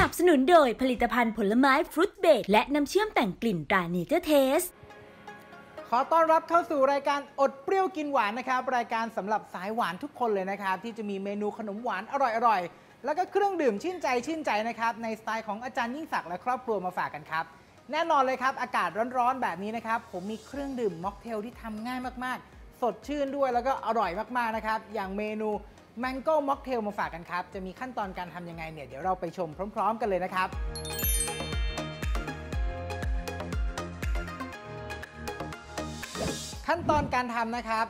สนับสนุนโดยผลิตภัณฑ์ผลไม้ฟรุตเบรดและน้ำเชื่อมแต่งกลิ่นตราเนเจอร์เทส ขอต้อนรับเข้าสู่รายการอดเปรี้ยวกินหวานนะครับ รายการสำหรับสายหวานทุกคนเลยนะครับ ที่จะมีเมนูขนมหวานอร่อยๆ แล้วก็เครื่องดื่มชื่นใจชื่นใจนะครับ ในสไตล์ของอาจารย์ยิ่งศักดิ์และครอบครัวมาฝากกันครับ แน่นอนเลยครับ อากาศร้อนๆแบบนี้นะครับ ผมมีเครื่องดื่มม็อกเทลที่ทำง่ายมากๆ สดชื่นด้วยแล้วก็อร่อยมากๆนะครับ อย่างเมนู Mango Mocktail มาฝากกันครับ จะมีขั้นตอนการทำยังไงเนี่ย เดี๋ยวเราไปชมพร้อม ๆ กันเลยนะครับขั้นตอนการทำนะครับ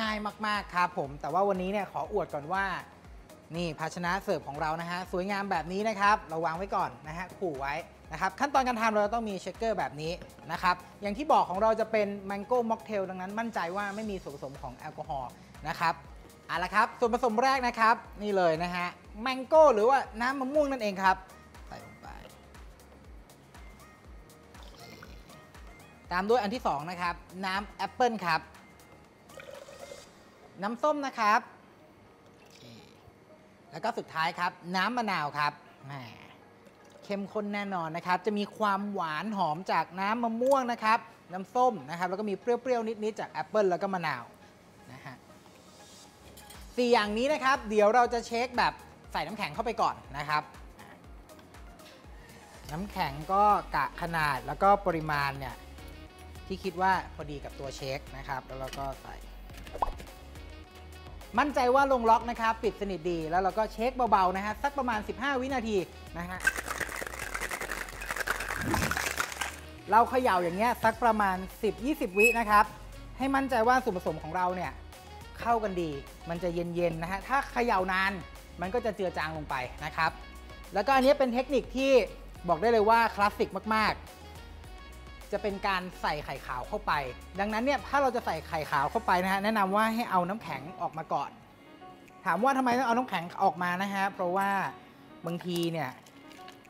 ง่ายมากๆครับผม แต่ว่าวันนี้เนี่ยขออวดก่อนว่า นี่ภาชนะเสิร์ฟของเรานะฮะสวยงามแบบนี้นะครับ เราวางไว้ก่อนนะฮะโชว์ไว้นะครับขั้นตอนการทำเราต้องมี shaker แบบนี้นะครับอย่างที่บอกของเราจะเป็น mango mocktail ดังนั้นมั่นใจว่าไม่มีส่วนผสมของแอลกอฮอล์นะครับ เอาละครับ ส่วนผสมแรกนะครับ นี่เลยนะฮะ mango หรือว่าน้ำมะม่วงนั่นเองครับ ใส่ลงไป ตามด้วยอันที่สองนะครับ น้ำแอปเปิลครับ น้ำส้มนะครับ แล้วก็สุดท้ายครับ น้ำมะนาวครับแหมเข้มข้นแน่นอนนะครับ จะมีความหวานหอมจากน้ำมะม่วงนะครับ น้ำส้มนะครับ แล้วก็มีเปรี้ยวๆนิดๆจากแอปเปิลแล้วก็มะนาว 4 อย่างนี้นะครับ เดี๋ยวเราจะ shake แบบใส่น้ำแข็งเข้าไปก่อนนะครับ น้ำแข็งก็กะขนาดแล้วก็ปริมาณเนี่ยที่คิดว่าพอดีกับตัว shake นะครับ แล้วเราก็ใส่ มั่นใจว่าลงล็อกนะครับ ปิดสนิทดีแล้วเราก็ shake เบาๆนะฮะสักประมาณ 15 วินาทีนะฮะเราเขย่าอย่างเงี้ยสักประมาณ 10-20 วินะครับ ให้มั่นใจว่าส่วนผสมของเราเนี่ย เข้ากันดี มันจะเย็นๆนะฮะถ้าเขย่านานมันก็จะเจือจางลงไปนะครับ แล้วก็อันนี้เป็นเทคนิคที่บอกได้เลยว่าคลาสสิกมากๆ จะเป็นการใส่ไข่ขาวเข้าไป ดังนั้นเนี่ยถ้าเราจะใส่ไข่ขาวเข้าไปนะฮะแนะนำว่าให้เอาน้ำแข็งออกมาก่อน ถามว่าทำไมต้องเอาน้ำแข็งออกมานะฮะเพราะว่าบางทีเนี่ย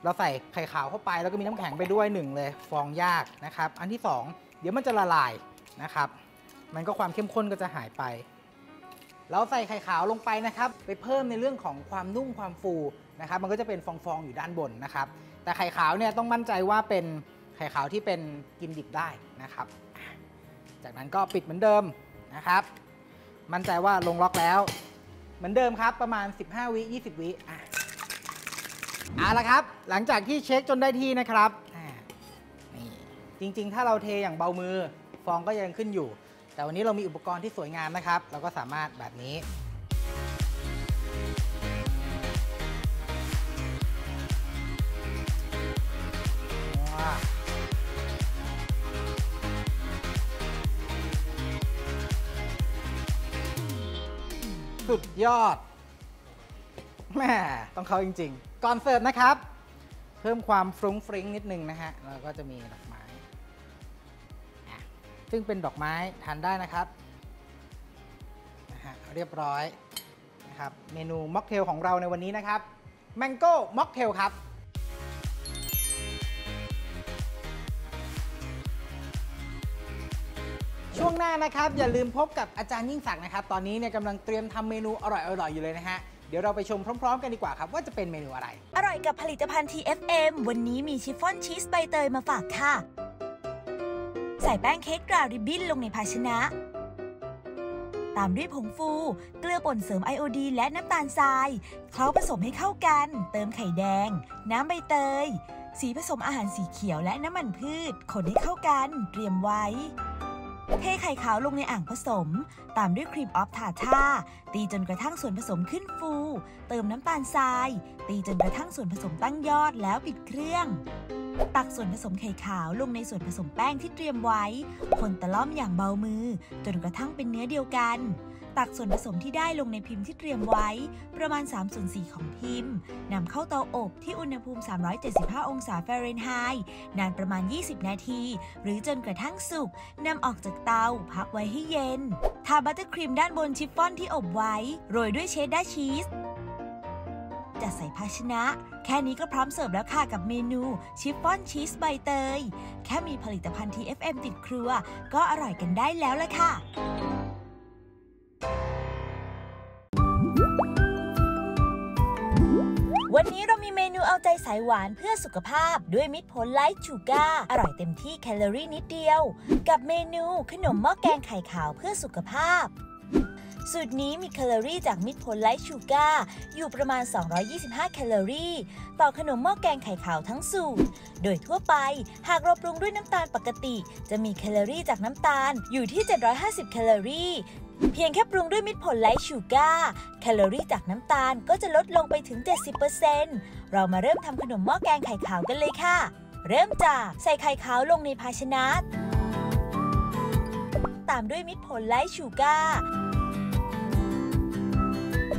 เราใส่ไข่ขาวเข้าไป แล้วก็มีน้ำแข็งไปด้วยหนึ่งเลย ฟองยากนะครับ อันที่สองเดี๋ยวมันจะละลายนะครับ มันก็ความเข้มข้นก็จะหายไป เราใส่ไข่ขาวลงไปนะครับ ไปเพิ่มในเรื่องของความนุ่มความฟูนะครับ มันก็จะเป็นฟองๆอยู่ด้านบนนะครับ แต่ไข่ขาวเนี่ยต้องมั่นใจว่าเป็นไข่ขาวที่เป็นกินดิบได้นะครับ จากนั้นก็ปิดเหมือนเดิมนะครับ มั่นใจว่าลงล็อกแล้ว เหมือนเดิมครับประมาณ 15 วิ 20 วิอะเอาละครับ หลังจากที่เช็คจนได้ที่นะครับนี่จริงๆ ถ้าเราเทอย่างเบามือ ฟองก็ยังขึ้นอยู่ แต่วันนี้เรามีอุปกรณ์ที่สวยงามนะครับ เราก็สามารถแบบนี้ สุดยอดแม่ต้องเขาจริง ๆ ก่อนเสิร์ฟนะครับ เพิ่มความฟรุ้งฟริ้งนิดนึงนะฮะแล้วก็จะมีดอกไม้ ซึ่งเป็นดอกไม้ทานได้นะครับนะฮะเรียบร้อยนะครับเมนูม็อกเทลของเราในวันนี้นะครับแมงโก้ม็อกเทลครับช่วงหน้านะครับ อย่าลืมพบกับอาจารย์ยิ่งศักดิ์นะครับ ตอนนี้เนี่ยกำลังเตรียมทำเมนูอร่อยๆอยู่เลยนะฮะ เดี๋ยวเราไปชมพร้อมๆ กันดีกว่าครับ ว่าจะเป็นเมนูอะไร อร่อยกับผลิตภัณฑ์ TFM วันนี้มีชิฟฟ่อนชีสใบเตยมาฝากค่ะ ใส่แป้งเค้กกราวริบบิ้นลงในภาชนะ ตามด้วยผงฟู เกลือป่นเสริมไอโอดีและน้ำตาลทราย เคล้าผสมให้เข้ากัน เติมไข่แดง น้ำใบเตย สีผสมอาหารสีเขียวและน้ำมันพืช คนให้เข้ากัน เตรียมไว้ เทไข่ขาวลงในอ่างผสม ตามด้วยครีมออฟทาท่า ตีจนกระทั่งส่วนผสมขึ้นฟู เติมน้ำตาลทราย ตีจนกระทั่งส่วนผสมตั้งยอดแล้วปิดเครื่อง ตักส่วนผสมไข่ขาวลงในส่วนผสมแป้งที่เตรียมไว้ คนตะล่อมอย่างเบามือ จนกระทั่งเป็นเนื้อเดียวกัน ตักส่วนผสมที่ได้ลงในพิมพ์ที่เตรียมไว้ ประมาณ3ส่วน4ของพิมพ์นำเข้าเตาอบที่อุณหภูมิ 375 องศาฟาเรนไฮต์นานประมาณ 20 นาที หรือจนกระทั่งสุกนำออกจากเตาพักไว้ให้เย็น ทาบัตเตอร์ครีมด้านบนชิฟฟ่อนที่อบไว้ โรยด้วยเชดดาร์ชีสจัดใส่ภาชนะ แค่นี้ก็พร้อมเสิร์ฟแล้วค่ะกับเมนู ชิฟฟ่อนชีสใบเตย แค่มีผลิตภัณฑ์ TFM ติดครัว ก็อร่อยกันได้แล้วละค่ะ วันนี้เรามีเมนูเอาใจสายหวานเพื่อสุขภาพด้วยมิตรผลไลท์ชูการ์อร่อยเต็มที่แคลอรี่นิดเดียว กับเมนูขนมหม้อแกงไข่ขาวเพื่อสุขภาพ สูตรนี้มีแคลอรี่จากมิตรผลไลท์ชูการ์อยู่ประมาณ 225 แคลอรี่ ต่อขนมหม้อแกงไข่ขาวทั้งสูตร โดยทั่วไปหากเราปรุงด้วยน้ำตาลปกติ จะมีแคลอรี่จากน้ำตาลอยู่ที่ 750 แคลอรี่ เพียงแค่ปรุงด้วยมิตรผลไลท์ชูการ์แคลอรี่จากน้ำตาลก็จะลดลงไปถึง 70%เรามาเริ่มทำขนมหม้อแกงไข่ขาวกันเลยค่ะ เริ่มจากใส่ไข่ขาวลงในภาชนะ ตามด้วยมิตรผลไลท์ชูการ์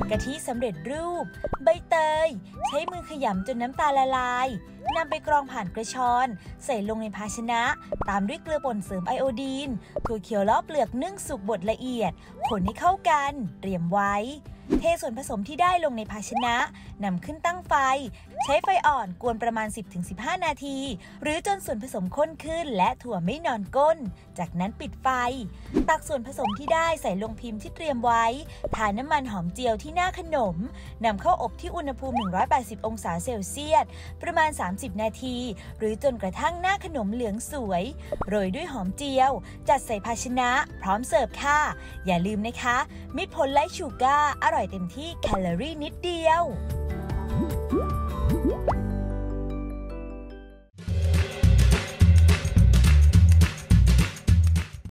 กะทิสำเร็จรูป ใบเตย ใช้มือขยำจนน้ำตาลละลายนำไปกรองผ่านกระชอน ใส่ลงในภาชนะ ตามด้วยเกลือป่นเสริมไอโอดีนถั่วเขียวล้อเปลือกนึ่งสุกบดละเอียด คนให้เข้ากัน เตรียมไว้ เทส่วนผสมที่ได้ลงในภาชนะนำขึ้นตั้งไฟ ใช้ไฟอ่อนกวนประมาณ 10-15 นาที หรือจนส่วนผสมข้นขึ้นและถั่วไม่นอนก้น จากนั้นปิดไฟ ตักส่วนผสมที่ได้ใส่ลงพิมพ์ที่เตรียมไว้ ทาน้ำมันหอมเจียวที่หน้าขนมนำเข้าอบที่อุณหภูมิ 180 องศาเซลเซียส ประมาณ 30 นาที หรือจนกระทั่งหน้าขนมเหลืองสวย โรยด้วยหอมเจียว จัดใส่ภาชนะ พร้อมเสิร์ฟค่ะ อย่าลืมนะคะ มิตรผลไลชูการ์ออร่อยเต็มที่แคลอรี่นิดเดียว